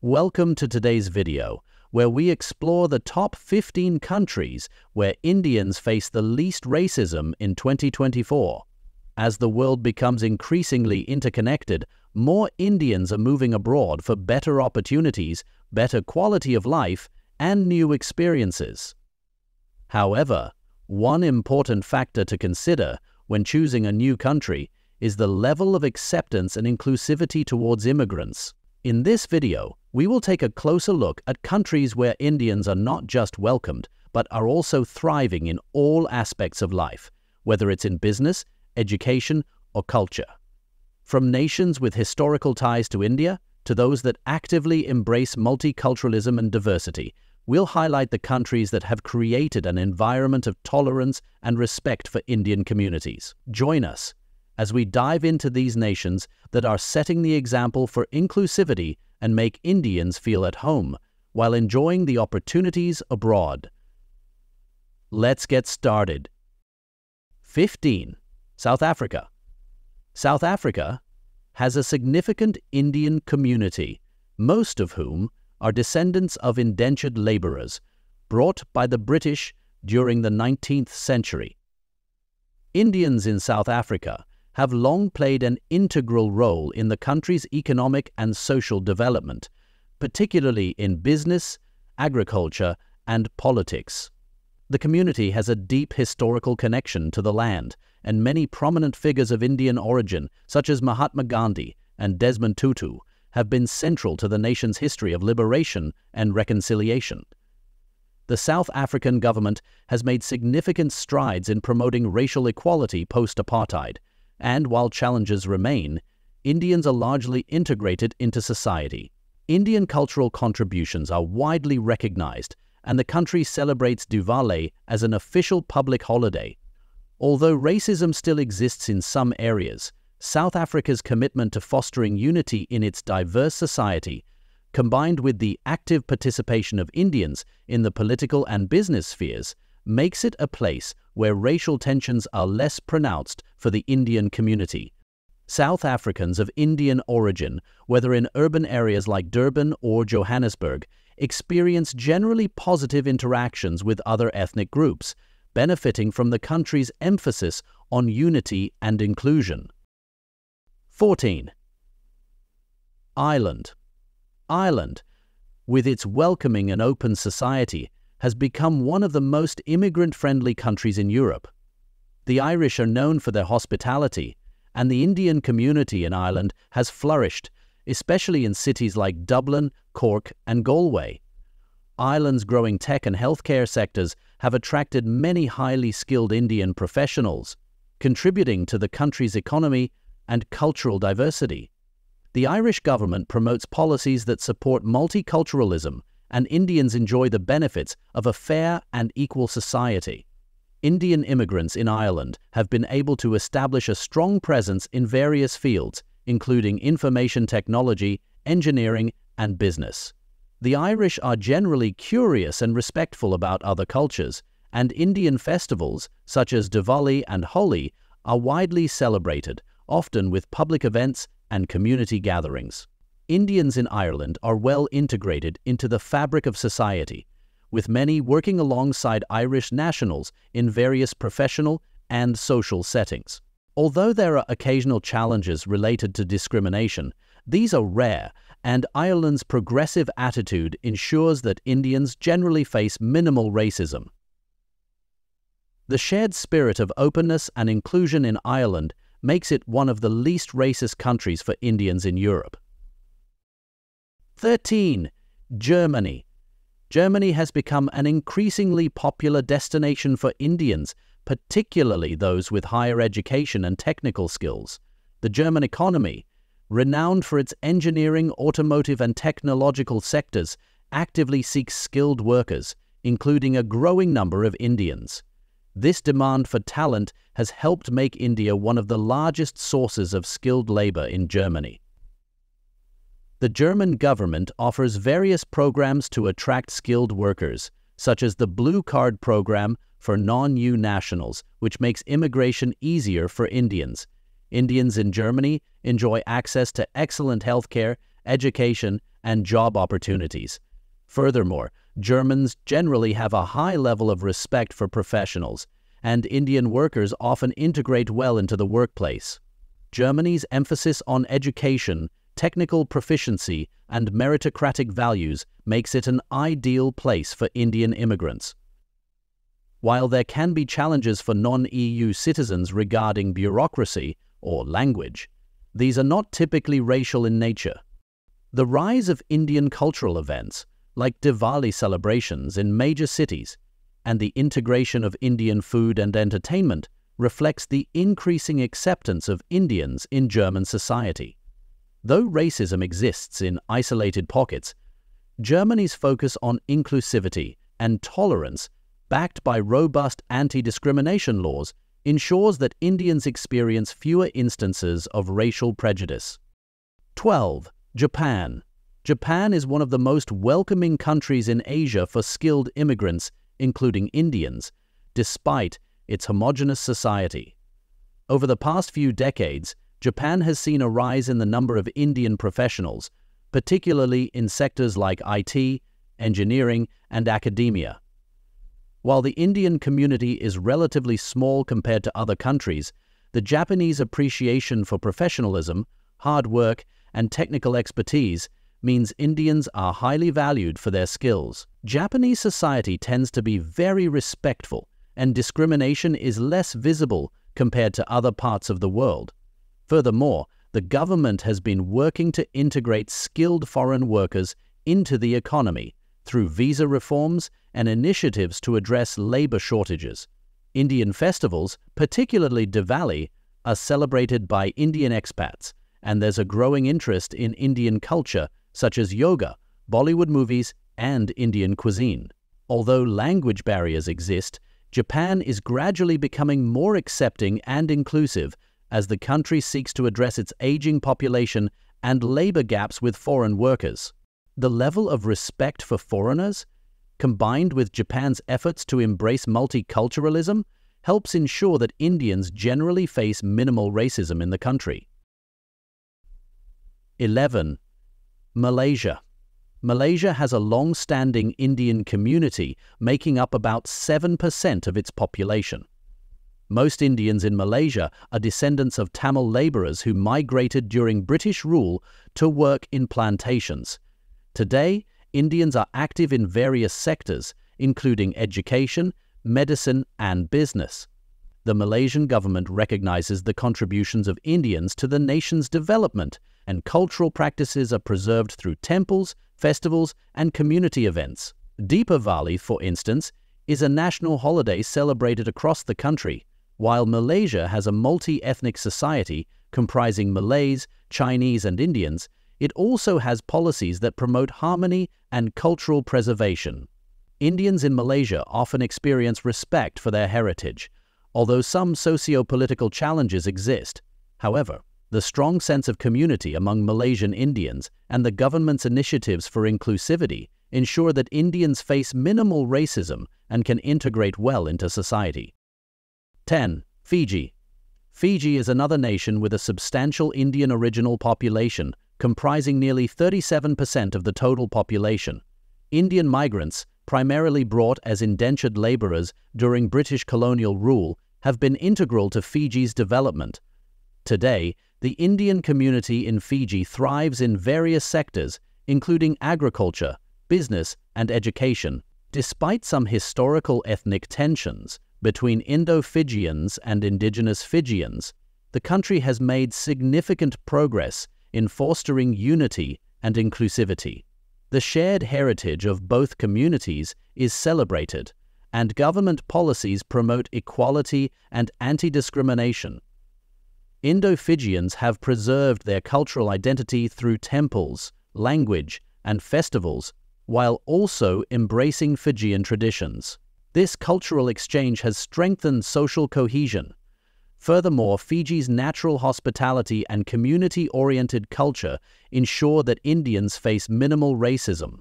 Welcome to today's video, where we explore the top 15 countries where Indians face the least racism in 2024. As the world becomes increasingly interconnected, more Indians are moving abroad for better opportunities, better quality of life, and new experiences. However, one important factor to consider when choosing a new country is the level of acceptance and inclusivity towards immigrants. In this video, we will take a closer look at countries where Indians are not just welcomed, but are also thriving in all aspects of life, whether it's in business, education, or culture. From nations with historical ties to India to those that actively embrace multiculturalism and diversity, we'll highlight the countries that have created an environment of tolerance and respect for Indian communities. Join us as we dive into these nations that are setting the example for inclusivity and make Indians feel at home while enjoying the opportunities abroad. Let's get started. 15. South Africa. South Africa has a significant Indian community, most of whom are descendants of indentured labourers brought by the British during the 19th century. Indians in South Africa have long played an integral role in the country's economic and social development, particularly in business, agriculture, and politics. The community has a deep historical connection to the land, and many prominent figures of Indian origin, such as Mahatma Gandhi and Desmond Tutu, have been central to the nation's history of liberation and reconciliation. The South African government has made significant strides in promoting racial equality post-apartheid, and while challenges remain, Indians are largely integrated into society. Indian cultural contributions are widely recognized, and the country celebrates Diwali as an official public holiday. Although racism still exists in some areas, South Africa's commitment to fostering unity in its diverse society, combined with the active participation of Indians in the political and business spheres, makes it a place where racial tensions are less pronounced for the Indian community. South Africans of Indian origin, whether in urban areas like Durban or Johannesburg, experience generally positive interactions with other ethnic groups, benefiting from the country's emphasis on unity and inclusion. 14. Ireland. Ireland, with its welcoming and open society, has become one of the most immigrant-friendly countries in Europe. The Irish are known for their hospitality, and the Indian community in Ireland has flourished, especially in cities like Dublin, Cork and Galway. Ireland's growing tech and healthcare sectors have attracted many highly skilled Indian professionals, contributing to the country's economy and cultural diversity. The Irish government promotes policies that support multiculturalism and Indians enjoy the benefits of a fair and equal society. Indian immigrants in Ireland have been able to establish a strong presence in various fields, including information technology, engineering, and business. The Irish are generally curious and respectful about other cultures, and Indian festivals, such as Diwali and Holi, are widely celebrated, often with public events and community gatherings. Indians in Ireland are well integrated into the fabric of society, with many working alongside Irish nationals in various professional and social settings. Although there are occasional challenges related to discrimination, these are rare, and Ireland's progressive attitude ensures that Indians generally face minimal racism. The shared spirit of openness and inclusion in Ireland makes it one of the least racist countries for Indians in Europe. 13. Germany. Germany has become an increasingly popular destination for Indians, particularly those with higher education and technical skills. The German economy, renowned for its engineering, automotive, and technological sectors, actively seeks skilled workers, including a growing number of Indians. This demand for talent has helped make India one of the largest sources of skilled labor in Germany. The German government offers various programs to attract skilled workers, such as the Blue Card program for non-EU nationals, which makes immigration easier for Indians. Indians in Germany enjoy access to excellent healthcare, education, and job opportunities. Furthermore, Germans generally have a high level of respect for professionals, and Indian workers often integrate well into the workplace. Germany's emphasis on education, technical proficiency, and meritocratic values makes it an ideal place for Indian immigrants. While there can be challenges for non-EU citizens regarding bureaucracy or language, these are not typically racial in nature. The rise of Indian cultural events, like Diwali celebrations in major cities, and the integration of Indian food and entertainment reflects the increasing acceptance of Indians in German society. Though racism exists in isolated pockets, Germany's focus on inclusivity and tolerance backed by robust anti-discrimination laws, ensures that Indians experience fewer instances of racial prejudice. 12. Japan. Japan is one of the most welcoming countries in Asia for skilled immigrants, including Indians, despite its homogenous society. Over the past few decades, Japan has seen a rise in the number of Indian professionals, particularly in sectors like IT, engineering, and academia. While the Indian community is relatively small compared to other countries, the Japanese appreciation for professionalism, hard work, and technical expertise means Indians are highly valued for their skills. Japanese society tends to be very respectful, and discrimination is less visible compared to other parts of the world. Furthermore, the government has been working to integrate skilled foreign workers into the economy through visa reforms and initiatives to address labor shortages. Indian festivals, particularly Diwali, are celebrated by Indian expats, and there's a growing interest in Indian culture such as yoga, Bollywood movies, and Indian cuisine. Although language barriers exist, Japan is gradually becoming more accepting and inclusive as the country seeks to address its aging population and labor gaps with foreign workers. The level of respect for foreigners, combined with Japan's efforts to embrace multiculturalism, helps ensure that Indians generally face minimal racism in the country. 11. Malaysia. Malaysia has a long-standing Indian community making up about 7% of its population. Most Indians in Malaysia are descendants of Tamil labourers who migrated during British rule to work in plantations, Today, Indians are active in various sectors, including education, medicine, and business. The Malaysian government recognizes the contributions of Indians to the nation's development, and cultural practices are preserved through temples, festivals, and community events. Deepavali, for instance, is a national holiday celebrated across the country, while Malaysia has a multi-ethnic society comprising Malays, Chinese, and Indians, it also has policies that promote harmony and cultural preservation. Indians in Malaysia often experience respect for their heritage, although some socio-political challenges exist. However, the strong sense of community among Malaysian Indians and the government's initiatives for inclusivity ensure that Indians face minimal racism and can integrate well into society. 10. Fiji. Fiji is another nation with a substantial Indian original population comprising nearly 37% of the total population. Indian migrants, primarily brought as indentured labourers during British colonial rule, have been integral to Fiji's development. Today, the Indian community in Fiji thrives in various sectors, including agriculture, business, and education. Despite some historical ethnic tensions between Indo-Fijians and indigenous Fijians, the country has made significant progress in fostering unity and inclusivity. The shared heritage of both communities is celebrated, and government policies promote equality and anti-discrimination. Indo-Fijians have preserved their cultural identity through temples, language, and festivals, while also embracing Fijian traditions. This cultural exchange has strengthened social cohesion, Furthermore, Fiji's natural hospitality and community-oriented culture ensure that Indians face minimal racism.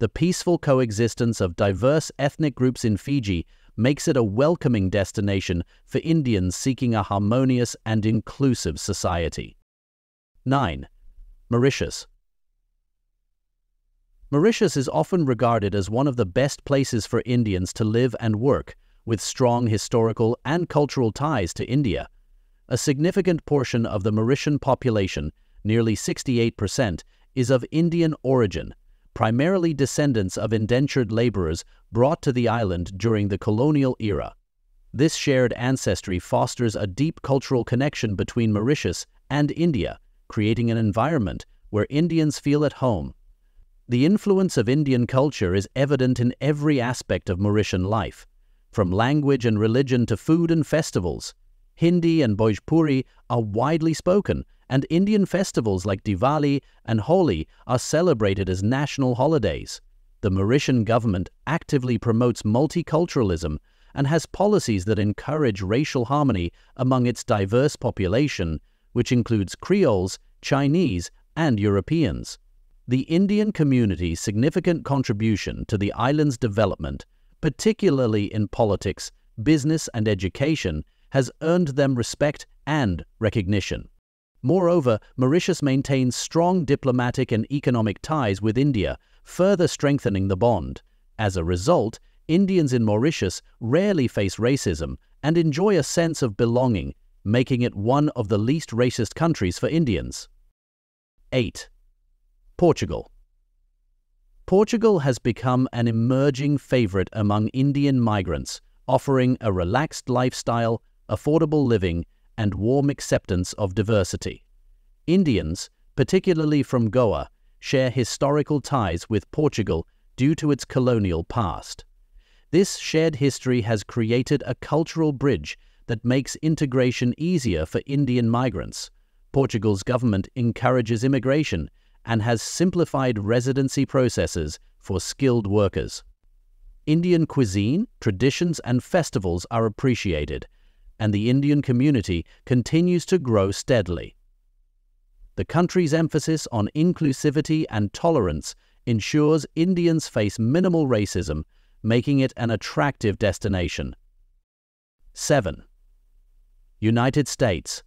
The peaceful coexistence of diverse ethnic groups in Fiji makes it a welcoming destination for Indians seeking a harmonious and inclusive society. 9. Mauritius. Mauritius is often regarded as one of the best places for Indians to live and work, with strong historical and cultural ties to India. A significant portion of the Mauritian population, nearly 68%, is of Indian origin, primarily descendants of indentured laborers brought to the island during the colonial era. This shared ancestry fosters a deep cultural connection between Mauritius and India, creating an environment where Indians feel at home. The influence of Indian culture is evident in every aspect of Mauritian life, from language and religion to food and festivals. Hindi and Bhojpuri are widely spoken, and Indian festivals like Diwali and Holi are celebrated as national holidays. The Mauritian government actively promotes multiculturalism and has policies that encourage racial harmony among its diverse population, which includes Creoles, Chinese, and Europeans. The Indian community's significant contribution to the island's development, particularly in politics, business, and education, has earned them respect and recognition. Moreover, Mauritius maintains strong diplomatic and economic ties with India, further strengthening the bond. As a result, Indians in Mauritius rarely face racism and enjoy a sense of belonging, making it one of the least racist countries for Indians. 8. Portugal Portugal has become an emerging favorite among Indian migrants, offering a relaxed lifestyle, affordable living, and warm acceptance of diversity. Indians, particularly from Goa, share historical ties with Portugal due to its colonial past. This shared history has created a cultural bridge that makes integration easier for Indian migrants. Portugal's government encourages immigration and has simplified residency processes for skilled workers. Indian cuisine, traditions, and festivals are appreciated, and the Indian community continues to grow steadily. The country's emphasis on inclusivity and tolerance ensures Indians face minimal racism, making it an attractive destination. 7. United States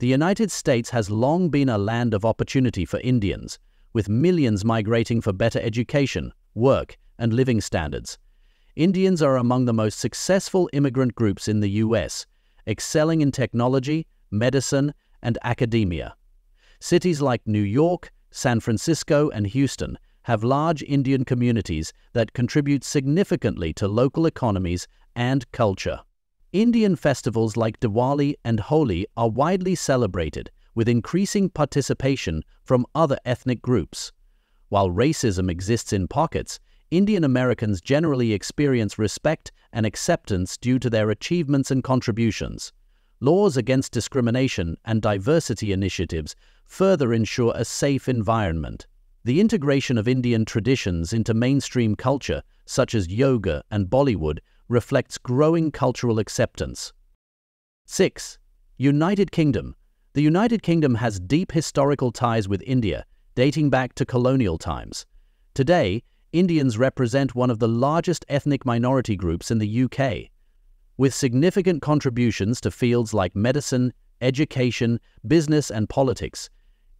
The United States has long been a land of opportunity for Indians, with millions migrating for better education, work, and living standards. Indians are among the most successful immigrant groups in the U.S., excelling in technology, medicine, and academia. Cities like New York, San Francisco, and Houston have large Indian communities that contribute significantly to local economies and culture. Indian festivals like Diwali and Holi are widely celebrated, with increasing participation from other ethnic groups. While racism exists in pockets, Indian Americans generally experience respect and acceptance due to their achievements and contributions. Laws against discrimination and diversity initiatives further ensure a safe environment. The integration of Indian traditions into mainstream culture, such as yoga and Bollywood, reflects growing cultural acceptance. 6. United Kingdom. The United Kingdom has deep historical ties with India, dating back to colonial times. Today, Indians represent one of the largest ethnic minority groups in the UK. With significant contributions to fields like medicine, education, business, and politics,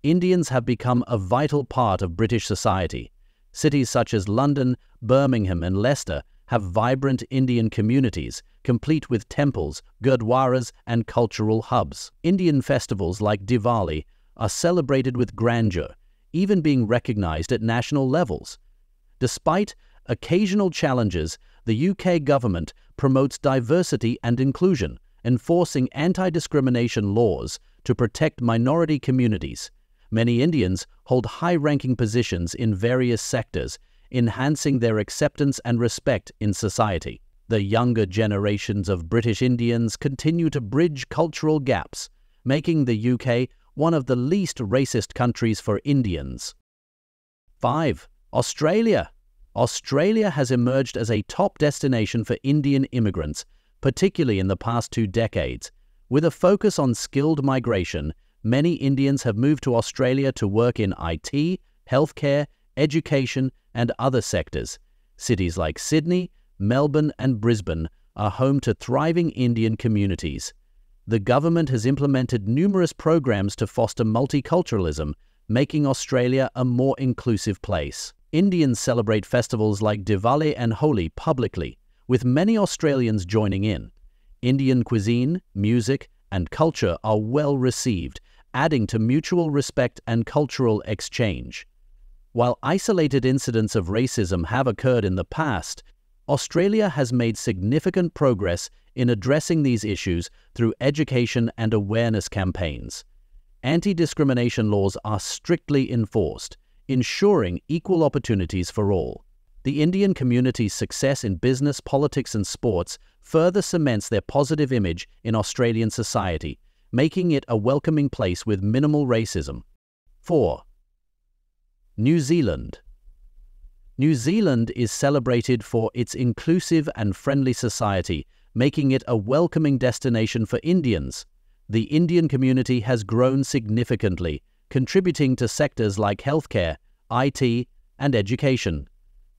Indians have become a vital part of British society. Cities such as London, Birmingham, and Leicester have vibrant Indian communities, complete with temples, gurdwaras, and cultural hubs. Indian festivals like Diwali are celebrated with grandeur, even being recognized at national levels. Despite occasional challenges, the UK government promotes diversity and inclusion, enforcing anti-discrimination laws to protect minority communities. Many Indians hold high-ranking positions in various sectors, enhancing their acceptance and respect in society. The younger generations of British Indians continue to bridge cultural gaps, making the UK one of the least racist countries for Indians. 5. Australia. Australia has emerged as a top destination for Indian immigrants, particularly in the past two decades. With a focus on skilled migration, many Indians have moved to Australia to work in IT, healthcare, education, and other sectors. Cities like Sydney, Melbourne, and Brisbane are home to thriving Indian communities. The government has implemented numerous programs to foster multiculturalism, making Australia a more inclusive place. Indians celebrate festivals like Diwali and Holi publicly, with many Australians joining in. Indian cuisine, music, and culture are well received, adding to mutual respect and cultural exchange. While isolated incidents of racism have occurred in the past, Australia has made significant progress in addressing these issues through education and awareness campaigns. Anti discrimination laws are strictly enforced, ensuring equal opportunities for all. The Indian community's success in business, politics, and sports further cements their positive image in Australian society, making it a welcoming place with minimal racism. 4. New Zealand New Zealand is celebrated for its inclusive and friendly society, making it a welcoming destination for Indians. The Indian community has grown significantly, contributing to sectors like healthcare, IT, and education.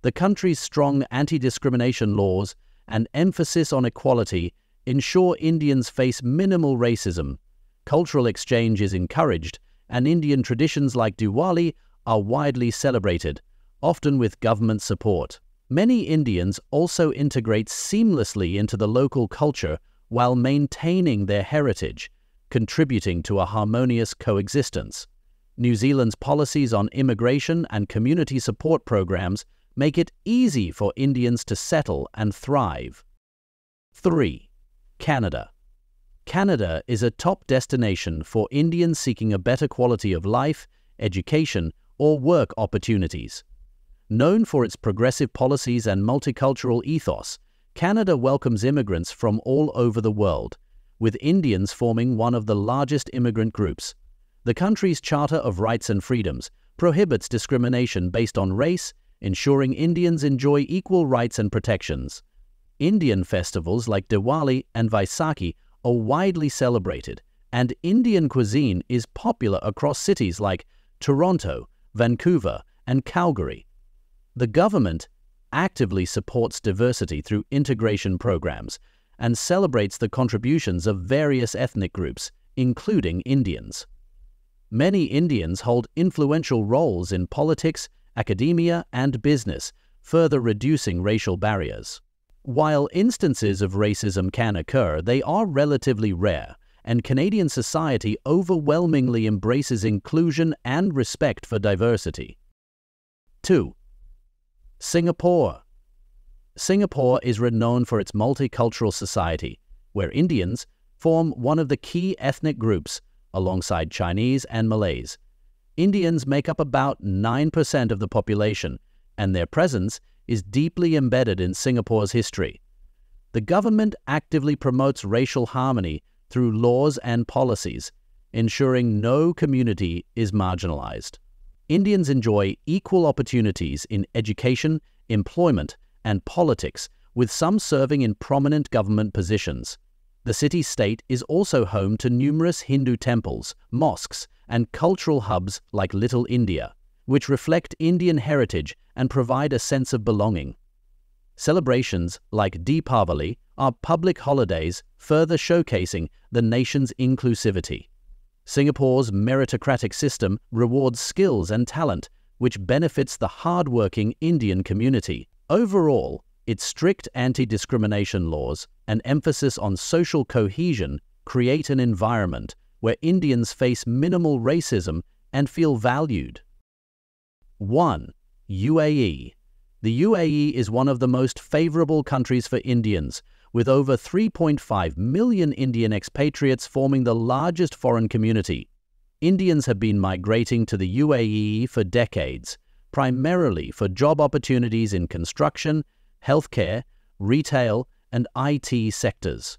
The country's strong anti discrimination laws and emphasis on equality ensure Indians face minimal racism. Cultural exchange is encouraged, and Indian traditions like Diwali are widely celebrated, often with government support. Many Indians also integrate seamlessly into the local culture while maintaining their heritage, contributing to a harmonious coexistence. New Zealand's policies on immigration and community support programs make it easy for Indians to settle and thrive. 3. Canada. Canada is a top destination for Indians seeking a better quality of life, education, or work opportunities. Known for its progressive policies and multicultural ethos, Canada welcomes immigrants from all over the world, with Indians forming one of the largest immigrant groups. The country's Charter of Rights and Freedoms prohibits discrimination based on race, ensuring Indians enjoy equal rights and protections. Indian festivals like Diwali and Vaisakhi are widely celebrated, and Indian cuisine is popular across cities like Toronto, Vancouver, and Calgary. The government actively supports diversity through integration programs and celebrates the contributions of various ethnic groups, including Indians. Many Indians hold influential roles in politics, academia, and business, further reducing racial barriers. While instances of racism can occur, they are relatively rare, and Canadian society overwhelmingly embraces inclusion and respect for diversity. 2. Singapore. Singapore is renowned for its multicultural society, where Indians form one of the key ethnic groups alongside Chinese and Malays, Indians make up about 9% of the population, and their presence is deeply embedded in Singapore's history. The government actively promotes racial harmony through laws and policies, ensuring no community is marginalized. Indians enjoy equal opportunities in education, employment, and politics, with some serving in prominent government positions. The city state is also home to numerous Hindu temples, mosques, and cultural hubs like Little India, which reflect Indian heritage and provide a sense of belonging. Celebrations like Deepavali are public holidays further showcasing the nation's inclusivity. Singapore's meritocratic system rewards skills and talent, which benefits the hard-working Indian community. Overall, its strict anti-discrimination laws and emphasis on social cohesion create an environment where Indians face minimal racism and feel valued. 1. UAE. The UAE is one of the most favorable countries for Indians, with over 3.5 million Indian expatriates forming the largest foreign community. Indians have been migrating to the UAE for decades, primarily for job opportunities in construction, healthcare, retail, and IT sectors.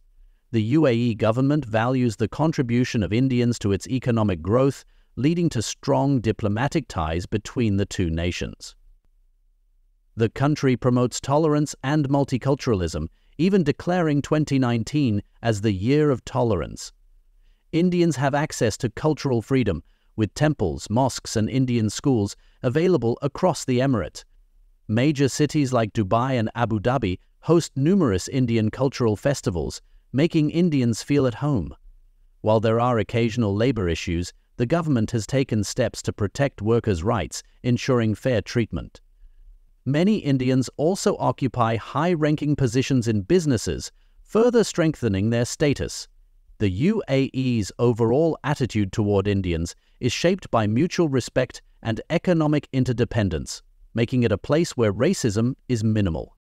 The UAE government values the contribution of Indians to its economic growth, leading to strong diplomatic ties between the two nations. The country promotes tolerance and multiculturalism, even declaring 2019 as the Year of Tolerance. Indians have access to cultural freedom, with temples, mosques, and Indian schools available across the emirate. Major cities like Dubai and Abu Dhabi host numerous Indian cultural festivals, making Indians feel at home. While there are occasional labor issues, the government has taken steps to protect workers' rights, ensuring fair treatment. Many Indians also occupy high ranking positions in businesses, further strengthening their status. The UAE's overall attitude toward Indians is shaped by mutual respect and economic interdependence, making it a place where racism is minimal.